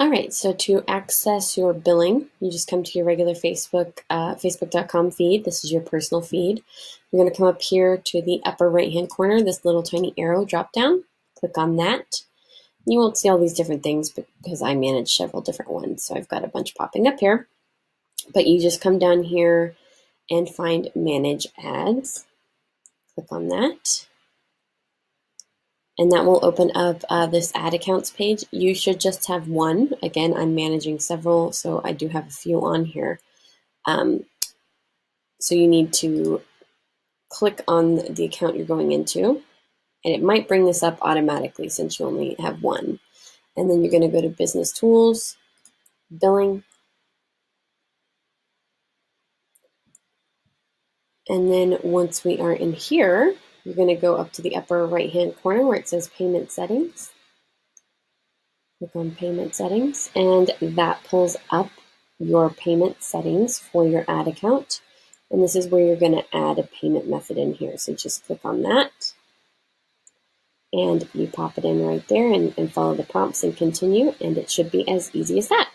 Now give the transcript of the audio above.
All right, so to access your billing, you just come to your regular Facebook, uh, facebook.com feed. This is your personal feed. You're going to come up here to the upper right-hand corner, this little tiny arrow drop down. Click on that. You won't see all these different things because I manage several different ones, so I've got a bunch popping up here. But you just come down here and find Manage Ads. Click on that and that will open up uh, this ad accounts page. You should just have one. Again, I'm managing several, so I do have a few on here. Um, so you need to click on the account you're going into, and it might bring this up automatically since you only have one. And then you're going to go to Business Tools, Billing, and then once we are in here, you're going to go up to the upper right hand corner where it says Payment Settings. Click on Payment Settings, and that pulls up your payment settings for your ad account. And this is where you're going to add a payment method in here. So just click on that and you pop it in right there and, and follow the prompts and continue. And it should be as easy as that.